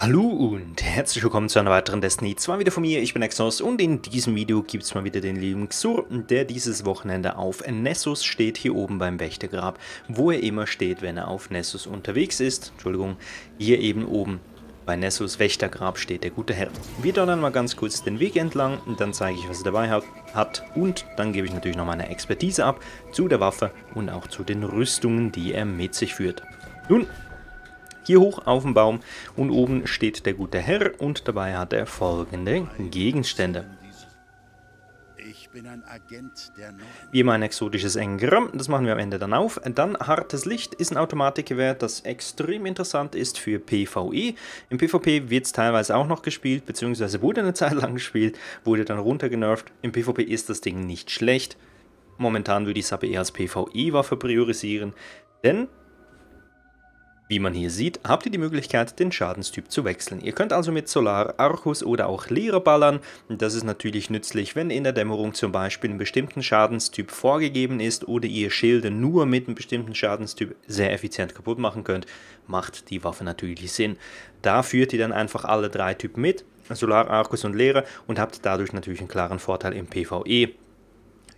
Hallo und herzlich willkommen zu einer weiteren Destiny 2 wieder von mir, ich bin Exos und in diesem Video gibt es mal wieder den lieben Xur, der dieses Wochenende auf Nessus steht, hier oben beim Wächtergrab, wo er immer steht, wenn er auf Nessus unterwegs ist. Entschuldigung, hier eben oben bei Nessus Wächtergrab steht der gute Herr. Wir donnern mal ganz kurz den Weg entlang dann zeige ich, was er dabei hat, hat und dann gebe ich natürlich noch meine Expertise ab zu der Waffe und auch zu den Rüstungen, die er mit sich führt. Nun, hier hoch auf dem Baum und oben steht der gute Herr und dabei hat er folgende Gegenstände. Wie immer ein exotisches Engramm, das machen wir am Ende dann auf. Dann hartes Licht ist ein Automatikgewehr, das extrem interessant ist für PvE. Im PvP wird es teilweise auch noch gespielt, beziehungsweise wurde eine Zeit lang gespielt, wurde dann runtergenervt. Im PvP ist das Ding nicht schlecht. Momentan würde ich es aber eher als PvE-Waffe priorisieren, denn wie man hier sieht, habt ihr die Möglichkeit, den Schadenstyp zu wechseln. Ihr könnt also mit Solar, Arcus oder auch Lehre ballern. Das ist natürlich nützlich, wenn in der Dämmerung zum Beispiel ein bestimmter Schadenstyp vorgegeben ist oder ihr Schilde nur mit einem bestimmten Schadenstyp sehr effizient kaputt machen könnt, macht die Waffe natürlich Sinn. Da führt ihr dann einfach alle drei Typen mit, Solar, Arcus und Lehre und habt dadurch natürlich einen klaren Vorteil im PvE.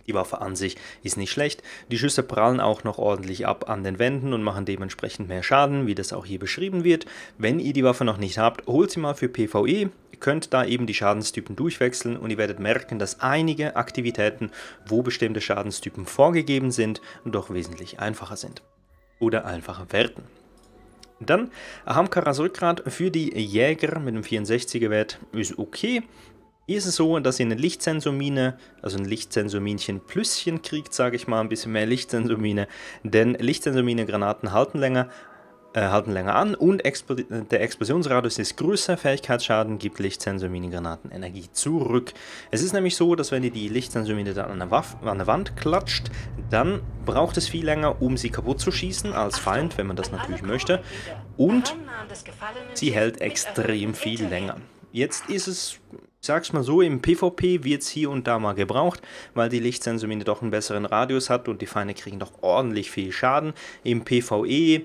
Die Waffe an sich ist nicht schlecht. Die Schüsse prallen auch noch ordentlich ab an den Wänden und machen dementsprechend mehr Schaden, wie das auch hier beschrieben wird. Wenn ihr die Waffe noch nicht habt, holt sie mal für PvE. Ihr könnt da eben die Schadenstypen durchwechseln und ihr werdet merken, dass einige Aktivitäten, wo bestimmte Schadenstypen vorgegeben sind, doch wesentlich einfacher sind. Oder einfacher werden. Dann Ahamkaras Rückgrat für die Jäger mit dem 64er Wert ist okay. Hier ist es so, dass ihr eine Lichtsensormine, also ein Lichtsensorminchen Plüsschen kriegt, sage ich mal, ein bisschen mehr Lichtsensormine, denn Lichtsensormine-Granaten halten länger, äh, halten länger an und Expl der Explosionsradius ist größer, Fähigkeitsschaden gibt Lichtsensormine-Granaten Energie zurück. Es ist nämlich so, dass wenn ihr die Lichtsensormine dann an der, Waff an der Wand klatscht, dann braucht es viel länger, um sie kaputt zu schießen als Feind, wenn man das natürlich möchte, und sie hält extrem viel länger. Jetzt ist es sag's mal so, im PvP wird es hier und da mal gebraucht, weil die Lichtsensormine doch einen besseren Radius hat und die Feinde kriegen doch ordentlich viel Schaden. Im PvE,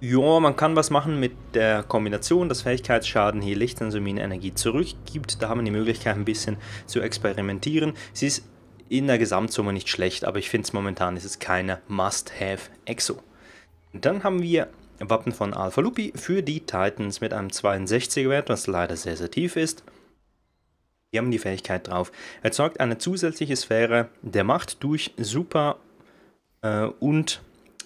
ja, man kann was machen mit der Kombination, dass Fähigkeitsschaden hier Lichtsensormine Energie zurückgibt. Da haben wir die Möglichkeit ein bisschen zu experimentieren. Sie ist in der Gesamtsumme nicht schlecht, aber ich finde es momentan ist es keine Must-Have-Exo. Dann haben wir Wappen von Alpha Lupi für die Titans mit einem 62er Wert, was leider sehr, sehr tief ist. Die haben die Fähigkeit drauf. Erzeugt eine zusätzliche Sphäre der Macht durch Super äh, und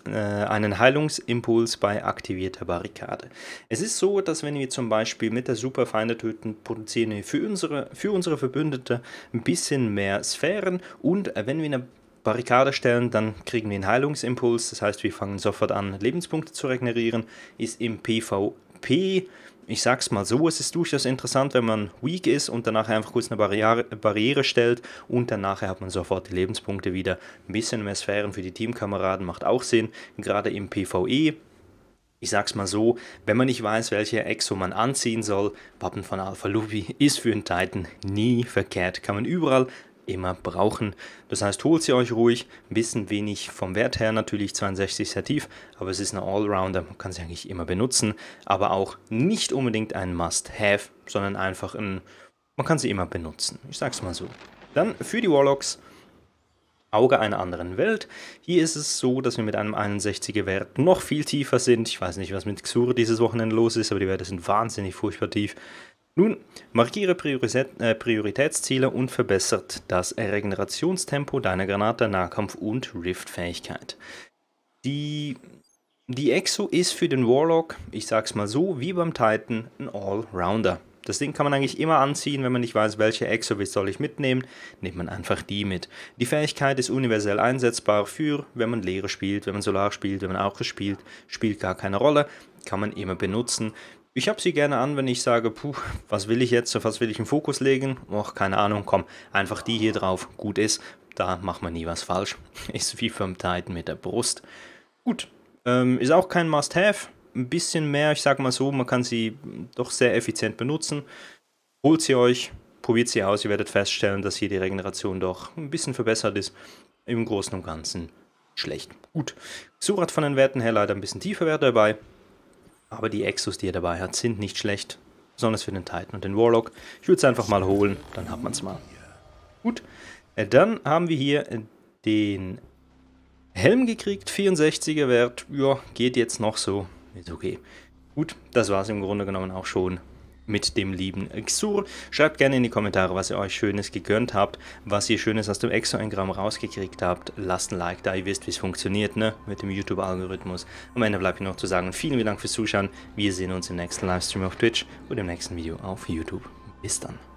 äh, einen Heilungsimpuls bei aktivierter Barrikade. Es ist so, dass wenn wir zum Beispiel mit der Super Feinde töten, produzieren wir für unsere, für unsere Verbündete ein bisschen mehr Sphären und äh, wenn wir eine Barrikade stellen, dann kriegen wir einen Heilungsimpuls. Das heißt, wir fangen sofort an, Lebenspunkte zu regenerieren. Ist im PvP ich sag's mal so, es ist durchaus interessant, wenn man weak ist und danach einfach kurz eine Barriere, Barriere stellt und danach hat man sofort die Lebenspunkte wieder. Ein bisschen mehr Sphären für die Teamkameraden macht auch Sinn, gerade im PvE. Ich sag's mal so, wenn man nicht weiß, welche Exo man anziehen soll, Wappen von Alpha Lupi ist für einen Titan nie verkehrt. Kann man überall immer brauchen. Das heißt, holt sie euch ruhig, ein bisschen wenig vom Wert her, natürlich 62 sehr tief, aber es ist eine Allrounder, man kann sie eigentlich immer benutzen, aber auch nicht unbedingt ein Must-Have, sondern einfach ein, man kann sie immer benutzen, ich sag's mal so. Dann für die Warlocks, Auge einer anderen Welt. Hier ist es so, dass wir mit einem 61er Wert noch viel tiefer sind. Ich weiß nicht, was mit Xur dieses Wochenende los ist, aber die Werte sind wahnsinnig furchtbar tief. Nun, markiere Priorität, äh, Prioritätsziele und verbessert das Regenerationstempo deiner Granate, Nahkampf und Rift-Fähigkeit. Die, die Exo ist für den Warlock, ich sag's mal so, wie beim Titan, ein Allrounder. Das Ding kann man eigentlich immer anziehen, wenn man nicht weiß, welche Exo soll ich mitnehmen, nimmt man einfach die mit. Die Fähigkeit ist universell einsetzbar für, wenn man Leere spielt, wenn man Solar spielt, wenn man auch spielt, spielt gar keine Rolle, kann man immer benutzen. Ich habe sie gerne an, wenn ich sage, puh, was will ich jetzt, auf was will ich einen Fokus legen? Och, keine Ahnung, komm, einfach die hier drauf, gut ist. Da macht man nie was falsch. Ist wie vom Titan mit der Brust. Gut, ähm, ist auch kein Must-Have. Ein bisschen mehr, ich sage mal so, man kann sie doch sehr effizient benutzen. Holt sie euch, probiert sie aus, ihr werdet feststellen, dass hier die Regeneration doch ein bisschen verbessert ist. Im Großen und Ganzen schlecht. Gut, Surat von den Werten her leider ein bisschen tiefer Wert dabei aber die Exos, die er dabei hat, sind nicht schlecht. Besonders für den Titan und den Warlock. Ich würde es einfach mal holen, dann hat man es mal. Gut, äh, dann haben wir hier äh, den Helm gekriegt, 64er Wert. Ja, geht jetzt noch so, ist okay. Gut, das war es im Grunde genommen auch schon mit dem lieben Xur. Schreibt gerne in die Kommentare, was ihr euch Schönes gegönnt habt, was ihr Schönes aus dem Exo-Engramm rausgekriegt habt. Lasst ein Like da, ihr wisst, wie es funktioniert, ne, mit dem YouTube-Algorithmus. Am Ende bleibt mir noch zu sagen, vielen, vielen Dank fürs Zuschauen. Wir sehen uns im nächsten Livestream auf Twitch und im nächsten Video auf YouTube. Bis dann.